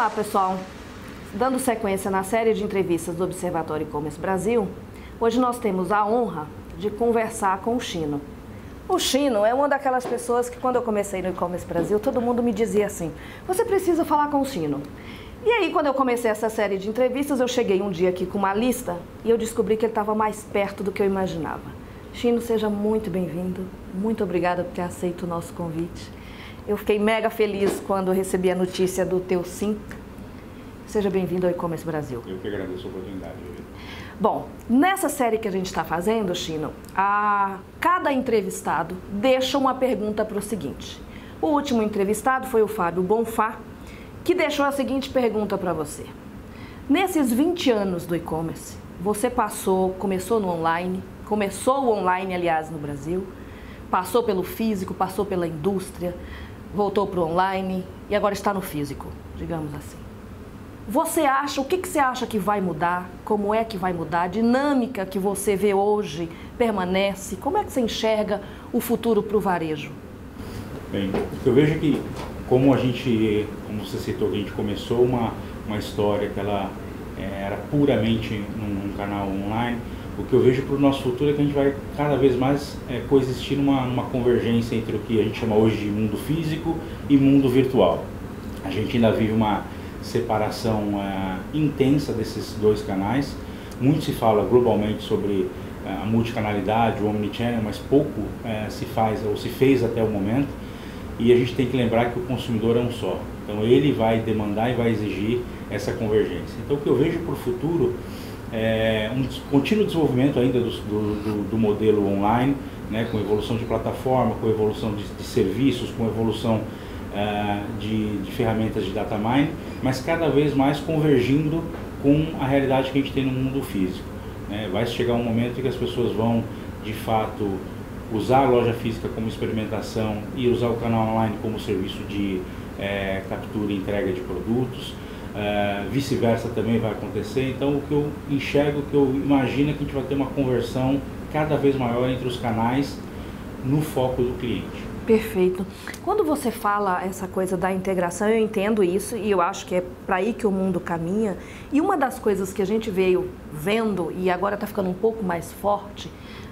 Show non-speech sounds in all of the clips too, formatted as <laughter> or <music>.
lá, pessoal. Dando sequência na série de entrevistas do Observatório E-Commerce Brasil, hoje nós temos a honra de conversar com o Chino. O Chino é uma daquelas pessoas que, quando eu comecei no E-Commerce Brasil, todo mundo me dizia assim: você precisa falar com o Chino. E aí, quando eu comecei essa série de entrevistas, eu cheguei um dia aqui com uma lista e eu descobri que ele estava mais perto do que eu imaginava. Chino, seja muito bem-vindo. Muito obrigada por ter aceito o nosso convite. Eu fiquei mega feliz quando recebi a notícia do teu sim. Seja bem-vindo ao E-Commerce Brasil. Eu que agradeço a oportunidade. Bom, nessa série que a gente está fazendo, Chino, a cada entrevistado deixa uma pergunta para o seguinte. O último entrevistado foi o Fábio Bonfá, que deixou a seguinte pergunta para você. Nesses 20 anos do e-commerce, você passou, começou no online, começou o online, aliás, no Brasil, passou pelo físico, passou pela indústria, voltou para o online e agora está no físico, digamos assim. Você acha, o que, que você acha que vai mudar? Como é que vai mudar? A dinâmica que você vê hoje permanece? Como é que você enxerga o futuro para o varejo? Bem, eu vejo que, como a gente, como você citou, a gente começou uma, uma história que ela é, era puramente num, num canal online, o que eu vejo para o nosso futuro é que a gente vai cada vez mais é, coexistir numa, numa convergência entre o que a gente chama hoje de mundo físico e mundo virtual. A gente ainda vive uma separação é, intensa desses dois canais. Muito se fala globalmente sobre é, a multicanalidade, o omnichannel, mas pouco é, se faz ou se fez até o momento. E a gente tem que lembrar que o consumidor é um só. Então ele vai demandar e vai exigir essa convergência. Então o que eu vejo para o futuro é, um contínuo desenvolvimento ainda do, do, do, modelo online, né, com evolução de plataforma, com evolução de, de serviços, com evolução uh, de, de, ferramentas de data mining, mas cada vez mais convergindo com a realidade que a gente tem no mundo físico. Né? Vai chegar um momento em que as pessoas vão, de fato, usar a loja física como experimentação e usar o canal online como serviço de é, captura e entrega de produtos. Uh, vice-versa também vai acontecer. Então, o que eu enxergo, o que eu imagino é que a gente vai ter uma conversão cada vez maior entre os canais no foco do cliente. Perfeito. Quando você fala essa coisa da integração, eu entendo isso e eu acho que é para aí que o mundo caminha. E uma das coisas que a gente veio vendo e agora está ficando um pouco mais forte,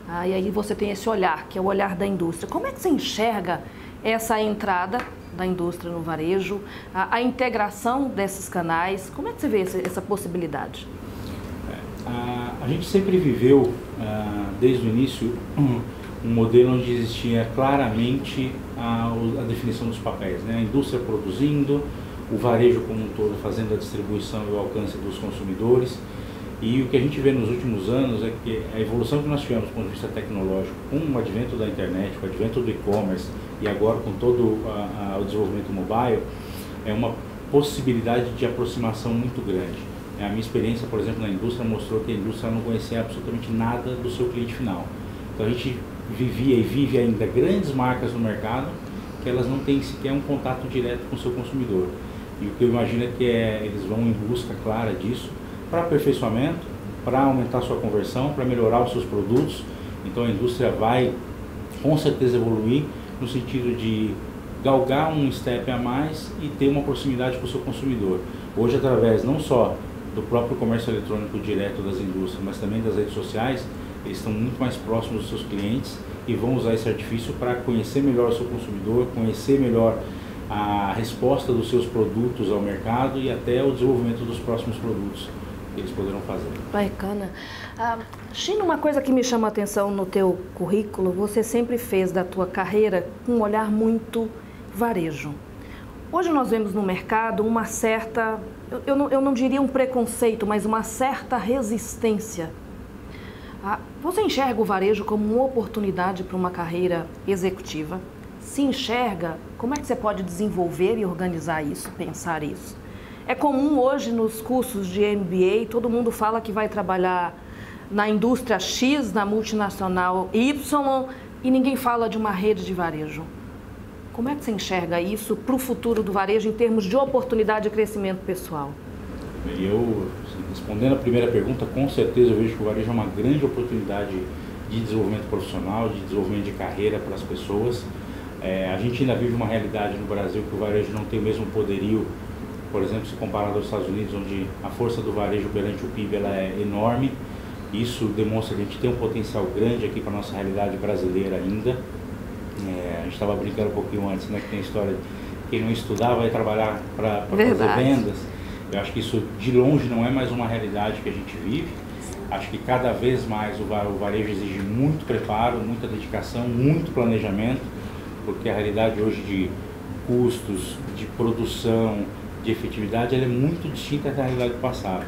ah, e aí você tem esse olhar, que é o olhar da indústria. Como é que você enxerga essa entrada da indústria no varejo, a, a integração desses canais. Como é que você vê essa, essa possibilidade? É, a, a, gente sempre viveu, uh, desde o início, um, um, modelo onde existia claramente a, a, definição dos papéis. Né? A indústria produzindo, o varejo como um todo fazendo a distribuição e o alcance dos consumidores. E o que a gente vê nos últimos anos é que a evolução que nós tivemos do ponto de vista tecnológico, com o advento da internet, com o advento do e-commerce, e agora com todo a, a, o desenvolvimento mobile, é uma possibilidade de aproximação muito grande. É, a minha experiência, por exemplo, na indústria mostrou que a indústria não conhecia absolutamente nada do seu cliente final. Então a gente vivia e vive ainda grandes marcas no mercado que elas não têm sequer um contato direto com o seu consumidor. E o que eu imagino é que é, eles vão em busca clara disso para aperfeiçoamento, para aumentar sua conversão, para melhorar os seus produtos. Então a indústria vai com certeza evoluir no sentido de galgar um step a mais e ter uma proximidade com o seu consumidor. Hoje, através não só do próprio comércio eletrônico direto das indústrias, mas também das redes sociais, eles estão muito mais próximos dos seus clientes e vão usar esse artifício para conhecer melhor o seu consumidor, conhecer melhor a resposta dos seus produtos ao mercado e até o desenvolvimento dos próximos produtos eles poderão fazer. Bacana. Ah, China, uma coisa que me chama a atenção no teu currículo, você sempre fez da tua carreira um olhar muito varejo. Hoje nós vemos no mercado uma certa, eu, não, eu não diria um preconceito, mas uma certa resistência. Ah, você enxerga o varejo como uma oportunidade para uma carreira executiva? Se enxerga, como é que você pode desenvolver e organizar isso, pensar isso? É comum hoje nos cursos de MBA, todo mundo fala que vai trabalhar na indústria X, na multinacional Y, e ninguém fala de uma rede de varejo. Como é que você enxerga isso para o futuro do varejo em termos de oportunidade de crescimento pessoal? Eu, respondendo a primeira pergunta, com certeza eu vejo que o varejo é uma grande oportunidade de desenvolvimento profissional, de desenvolvimento de carreira para as pessoas. É, a gente ainda vive uma realidade no Brasil que o varejo não tem o mesmo poderio por exemplo, se comparado aos Estados Unidos, onde a força do varejo perante o PIB ela é enorme, isso demonstra que a gente tem um potencial grande aqui para a nossa realidade brasileira ainda. É, a gente estava brincando um pouquinho antes, né, que tem a história de quem não estudar vai trabalhar para fazer vendas. Eu acho que isso de longe não é mais uma realidade que a gente vive. Acho que cada vez mais o varejo exige muito preparo, muita dedicação, muito planejamento, porque a realidade hoje de custos, de produção, de efetividade, ela é muito distinta da realidade do passado.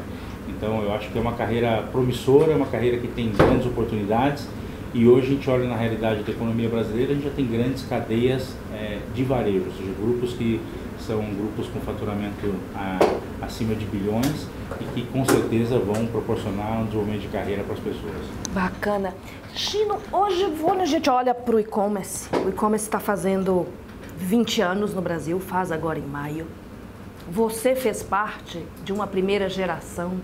Então eu acho que é uma carreira promissora, é uma carreira que tem grandes oportunidades e hoje a gente olha na realidade da economia brasileira, a gente já tem grandes cadeias é, de varejo, ou seja, grupos que são grupos com faturamento a, acima de bilhões e que com certeza vão proporcionar um desenvolvimento de carreira para as pessoas. Bacana. Chino, hoje quando a gente olha para o e-commerce, o e-commerce está fazendo 20 anos no Brasil, faz agora em maio. Você fez parte de uma primeira geração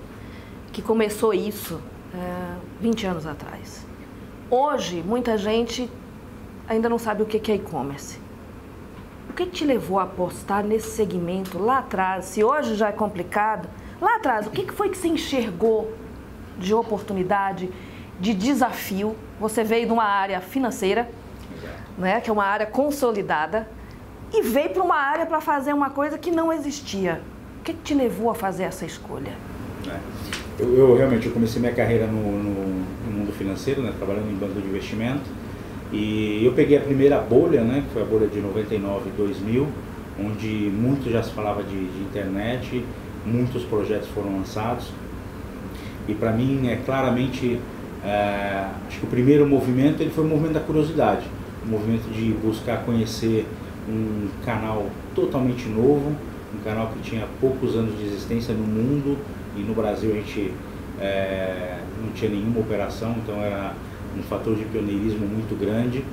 que começou isso é, 20 anos atrás. Hoje, muita gente ainda não sabe o que é e-commerce. O que te levou a apostar nesse segmento lá atrás? Se hoje já é complicado, lá atrás, o que foi que você enxergou de oportunidade, de desafio? Você veio de uma área financeira, né, que é uma área consolidada, e veio para uma área para fazer uma coisa que não existia. O que te levou a fazer essa escolha? É. Eu, eu, realmente eu comecei minha carreira no, no, no, mundo financeiro, né, trabalhando em banco de investimento. E eu peguei a primeira bolha, né, que foi a bolha de 99 e 2000, onde muito já se falava de, de internet, muitos projetos foram lançados. E para mim, é claramente, é, acho que o primeiro movimento ele foi o movimento da curiosidade, o movimento de buscar conhecer um canal totalmente novo, um canal que tinha poucos anos de existência no mundo e no Brasil a gente é, não tinha nenhuma operação, então era um fator de pioneirismo muito grande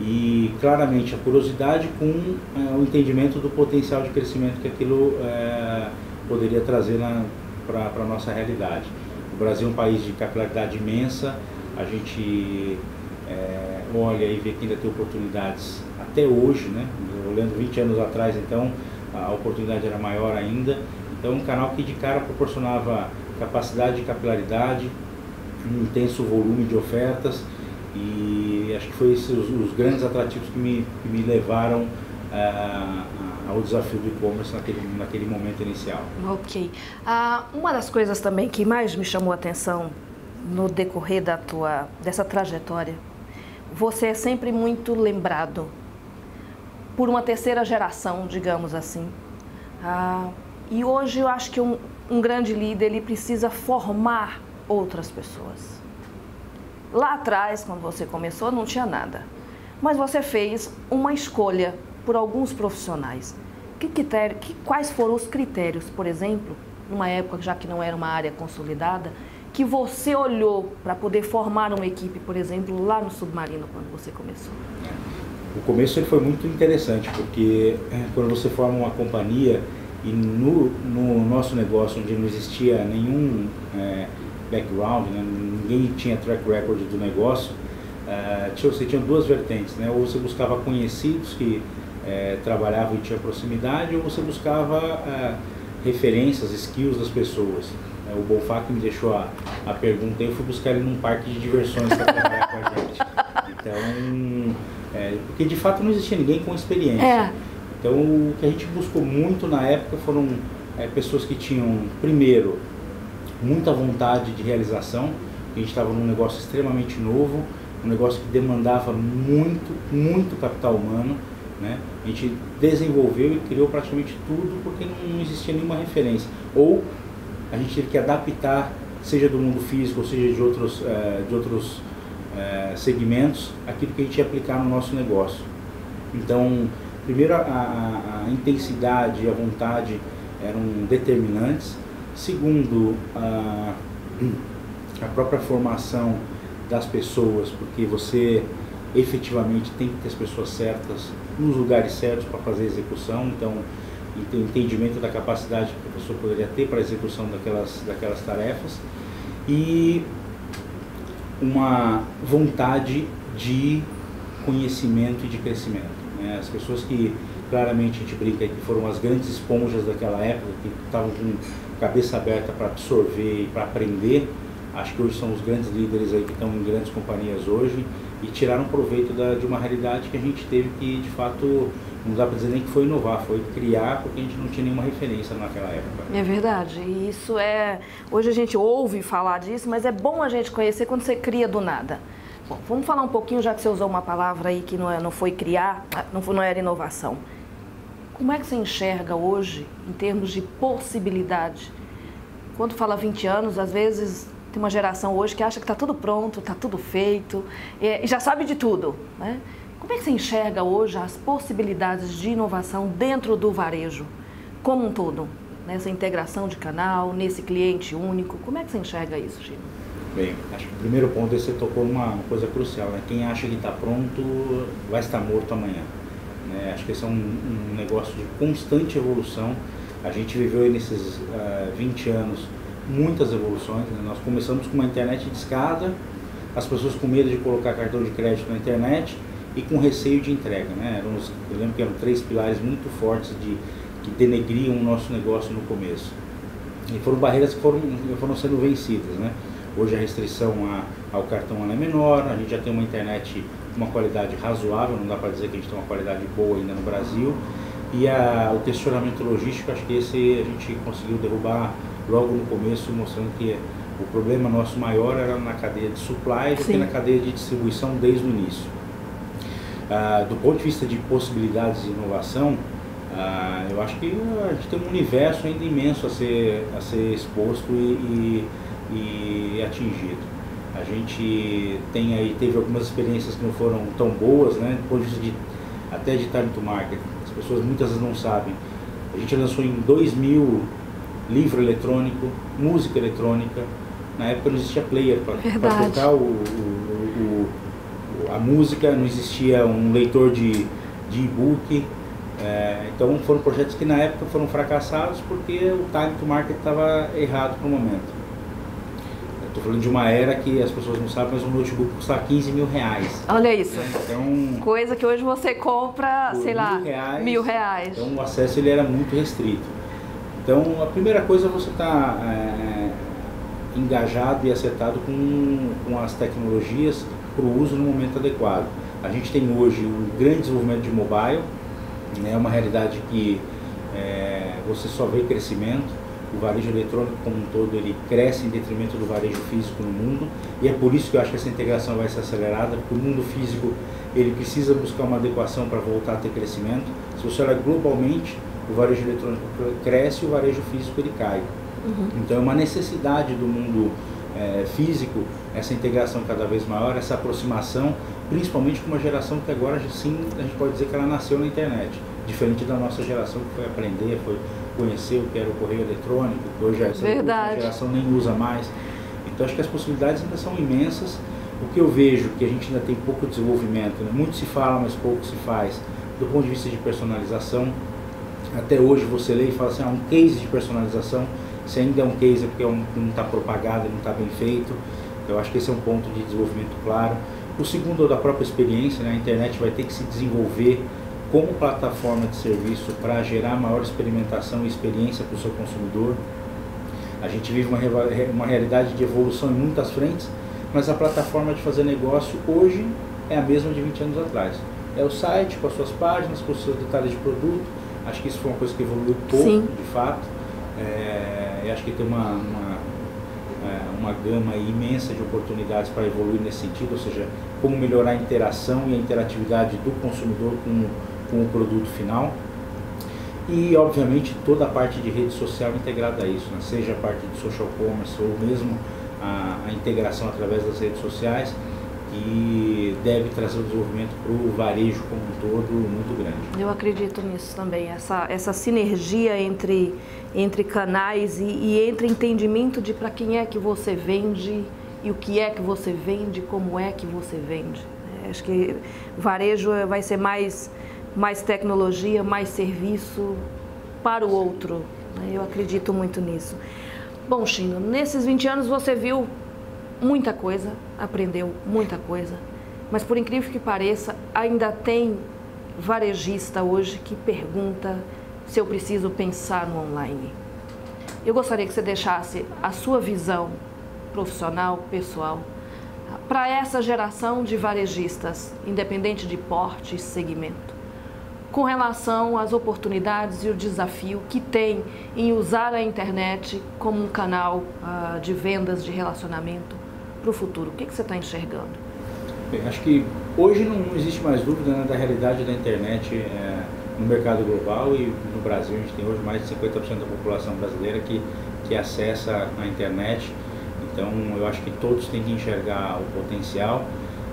e claramente a curiosidade com é, o entendimento do potencial de crescimento que aquilo é, poderia trazer para a nossa realidade. O Brasil é um país de capilaridade imensa, a gente olha e vê que ainda tem oportunidades até hoje, né? olhando 20 anos atrás, então a oportunidade era maior ainda. Então, um canal que de cara proporcionava capacidade de capilaridade, um intenso volume de ofertas e acho que foi esses os, os grandes atrativos que me, que me levaram ao desafio do e-commerce naquele, naquele momento inicial. Ok. Uh, uma das coisas também que mais me chamou a atenção no decorrer da tua, dessa trajetória, você é sempre muito lembrado por uma terceira geração, digamos assim. Ah, e hoje eu acho que um, um grande líder ele precisa formar outras pessoas. Lá atrás, quando você começou, não tinha nada, mas você fez uma escolha por alguns profissionais. Que critério, que, quais foram os critérios, por exemplo, numa época já que não era uma área consolidada, que você olhou para poder formar uma equipe, por exemplo, lá no Submarino, quando você começou? O começo ele foi muito interessante, porque é, quando você forma uma companhia e no, no nosso negócio, onde não existia nenhum é, background, né, ninguém tinha track record do negócio, é, você tinha duas vertentes, né? ou você buscava conhecidos que é, trabalhavam e tinha proximidade, ou você buscava referências, skills das pessoas. O Bonfá que me deixou a, a pergunta, eu fui buscar ele num parque de diversões para trabalhar com a gente. Então, é, porque de fato não existia ninguém com experiência. É. Então o que a gente buscou muito na época foram é, pessoas que tinham, primeiro, muita vontade de realização, a gente estava num negócio extremamente novo, um negócio que demandava muito, muito capital humano. Né? A gente desenvolveu e criou praticamente tudo porque não existia nenhuma referência. Ou a gente teve que adaptar, seja do mundo físico, seja de outros, é, de outros é, segmentos aquilo que a gente ia aplicar no nosso negócio. Então, primeiro a, a, a intensidade e a vontade eram determinantes. Segundo, a, a própria formação das pessoas, porque você efetivamente tem que ter as pessoas certas nos lugares certos para fazer a execução. Então, entendimento da capacidade que a pessoa poderia ter para a execução daquelas, daquelas tarefas. E uma vontade de conhecimento e de crescimento. Né? As pessoas que claramente a gente brinca que foram as grandes esponjas daquela época, que estavam com cabeça aberta para absorver e para aprender. Acho que hoje são os grandes líderes aí que estão em grandes companhias hoje e tiraram proveito da, de uma realidade que a gente teve que, de fato, não dá para dizer nem que foi inovar, foi criar, porque a gente não tinha nenhuma referência naquela época. É verdade, e isso é. Hoje a gente ouve falar disso, mas é bom a gente conhecer quando você cria do nada. Bom, vamos falar um pouquinho, já que você usou uma palavra aí que não, é, não foi criar, não, foi, não era inovação. Como é que você enxerga hoje, em termos de possibilidade? Quando fala 20 anos, às vezes tem uma geração hoje que acha que está tudo pronto, está tudo feito e já sabe de tudo. Né? Como é que você enxerga hoje as possibilidades de inovação dentro do varejo, como um todo? Nessa integração de canal, nesse cliente único, como é que você enxerga isso, Gino? Bem, acho que o primeiro ponto é você tocou uma coisa crucial, né? Quem acha que está pronto vai estar morto amanhã. Né? Acho que esse é um, um, negócio de constante evolução. A gente viveu nesses uh, eh, 20 anos muitas evoluções. Né? Nós começamos com uma internet de escada, as pessoas com medo de colocar cartão de crédito na internet e com receio de entrega. Né? Eram os, eu lembro que eram três pilares muito fortes de, que denegriam o nosso negócio no começo. E foram barreiras que foram, foram sendo vencidas. Né? Hoje a restrição a, ao cartão é menor, a gente já tem uma internet com uma qualidade razoável, não dá para dizer que a gente tem uma qualidade boa ainda no Brasil. E a, o questionamento logístico, acho que esse a gente conseguiu derrubar logo no começo, mostrando que o problema nosso maior era na cadeia de supply do que na cadeia de distribuição desde o início. Ah, do ponto de vista de possibilidades de inovação, ah, eu acho que a gente tem um universo ainda imenso a ser, a ser exposto e, e, e atingido. A gente tem aí, teve algumas experiências que não foram tão boas, né, do ponto de vista de, até de time to market. As pessoas muitas vezes não sabem. A gente lançou em 2000 livro eletrônico, música eletrônica. Na época não existia player para tocar o, o, o, a música, não existia um leitor de, de e-book. É, então foram projetos que na época foram fracassados porque o time to market estava errado para o momento. Estou falando de uma era que as pessoas não sabem, mas um notebook custa 15 mil reais. Olha isso. Né? Então, Coisa que hoje você compra, sei mil lá, reais, mil reais. Então o acesso ele era muito restrito. Então, a primeira coisa é você estar tá, é, engajado e acertado com, com as tecnologias para o uso no momento adequado. A gente tem hoje um grande desenvolvimento de mobile, né, é uma realidade que é, você só vê crescimento. O varejo eletrônico como um todo ele cresce em detrimento do varejo físico no mundo e é por isso que eu acho que essa integração vai ser acelerada, porque o mundo físico ele precisa buscar uma adequação para voltar a ter crescimento. Se você olhar globalmente, o varejo eletrônico cresce e o varejo físico ele cai. Uhum. Então é uma necessidade do mundo é, físico essa integração cada vez maior, essa aproximação, principalmente com uma geração que agora sim a gente pode dizer que ela nasceu na internet, diferente da nossa geração que foi aprender, foi conhecer o que era o correio eletrônico, que hoje essa geração nem usa mais. Então acho que as possibilidades ainda são imensas. O que eu vejo que a gente ainda tem pouco desenvolvimento, né? muito se fala, mas pouco se faz, do ponto de vista de personalização, até hoje você lê e fala assim, ah, um case de personalização, se ainda é um case é porque é um, não está propagado, não está bem feito. Eu acho que esse é um ponto de desenvolvimento claro. O segundo é da própria experiência, né? a internet vai ter que se desenvolver como plataforma de serviço para gerar maior experimentação e experiência para o seu consumidor. A gente vive uma, uma realidade de evolução em muitas frentes, mas a plataforma de fazer negócio hoje é a mesma de 20 anos atrás. É o site com as suas páginas, com os seus detalhes de produto, Acho que isso foi uma coisa que evoluiu pouco, Sim. de fato. É, e acho que tem uma, uma, uma gama imensa de oportunidades para evoluir nesse sentido, ou seja, como melhorar a interação e a interatividade do consumidor com, com o produto final. E, obviamente, toda a parte de rede social integrada a isso, né? seja a parte de social commerce ou mesmo a, a integração através das redes sociais e deve trazer um desenvolvimento para o varejo como um todo muito grande. Eu acredito nisso também, essa, essa sinergia entre, entre canais e, e entre entendimento de para quem é que você vende e o que é que você vende, como é que você vende. É, acho que varejo vai ser mais, mais tecnologia, mais serviço para o outro. Né? Eu acredito muito nisso. Bom, Chino, nesses 20 anos você viu muita coisa, aprendeu muita coisa, mas por incrível que pareça, ainda tem varejista hoje que pergunta se eu preciso pensar no online. Eu gostaria que você deixasse a sua visão profissional, pessoal, para essa geração de varejistas, independente de porte e segmento, com relação às oportunidades e o desafio que tem em usar a internet como um canal uh, de vendas, de relacionamento para o futuro. O que, que você está enxergando? Bem, acho que hoje não existe mais dúvida né, da realidade da internet é, no mercado global e no Brasil a gente tem hoje mais de 50% da população brasileira que, que acessa a internet então eu acho que todos têm que enxergar o potencial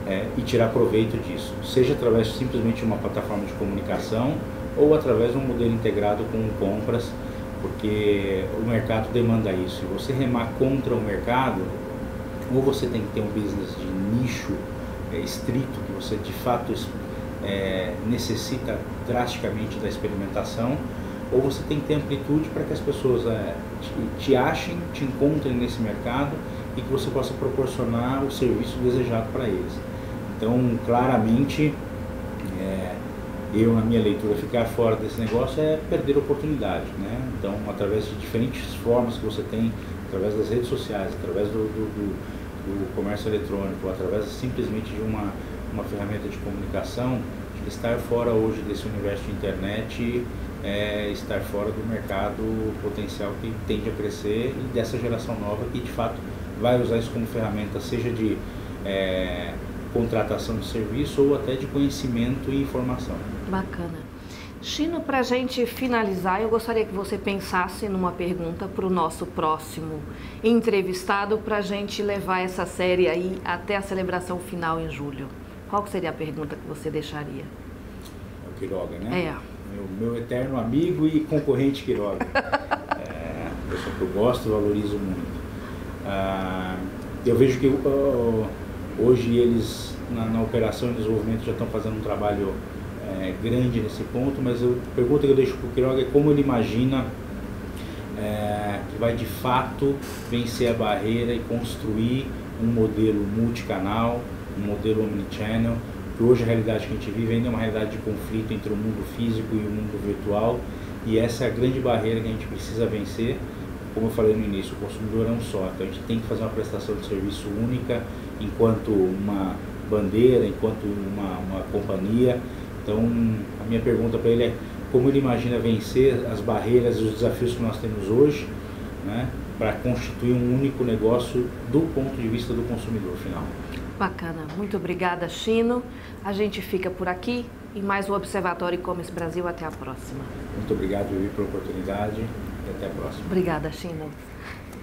é, e tirar proveito disso, seja através simplesmente de uma plataforma de comunicação ou através de um modelo integrado com compras, porque o mercado demanda isso. Se você remar contra o mercado, ou você tem que ter um business de nicho é, estrito, que você de fato é, necessita drasticamente da experimentação, ou você tem que ter amplitude para que as pessoas é, te, te achem, te encontrem nesse mercado e que você possa proporcionar o serviço desejado para eles. Então, claramente, é, eu na minha leitura ficar fora desse negócio é perder oportunidade, né? Então, através de diferentes formas que você tem, através das redes sociais, através do, do, do, do comércio eletrônico, através simplesmente de uma, uma ferramenta de comunicação, estar fora hoje desse universo de internet é estar fora do mercado potencial que tende a crescer e dessa geração nova que de fato vai usar isso como ferramenta, seja de é, contratação de serviço ou até de conhecimento e informação. Bacana. Chino, para a gente finalizar, eu gostaria que você pensasse numa pergunta para o nosso próximo entrevistado, para a gente levar essa série aí até a celebração final em julho. Qual seria a pergunta que você deixaria? O Quiroga, né? É. Meu, meu eterno amigo e concorrente Quiroga. <laughs> é, pessoa que eu gosto e valorizo muito. Ah, eu vejo que uh, hoje eles, na, na, operação de desenvolvimento, já estão fazendo um trabalho é, grande nesse ponto, mas a pergunta que eu deixo para o Quiroga é como ele imagina é, que vai de fato vencer a barreira e construir um modelo multicanal, um modelo omnichannel, que hoje a realidade que a gente vive ainda é uma realidade de conflito entre o mundo físico e o mundo virtual, e essa é a grande barreira que a gente precisa vencer como eu falei no início, o consumidor é um só, então a gente tem que fazer uma prestação de serviço única enquanto uma bandeira, enquanto uma, uma companhia. Então, a minha pergunta para ele é como ele imagina vencer as barreiras e os desafios que nós temos hoje, né, para constituir um único negócio do ponto de vista do consumidor final. Bacana, muito obrigada, Chino. A gente fica por aqui e mais o Observatório E-Commerce Brasil. Até a próxima. Muito obrigado, Vivi, pela oportunidade e até a próxima. Obrigada, Chino.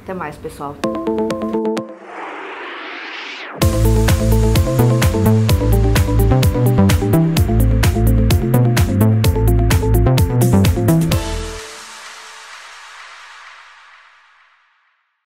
Até mais, pessoal.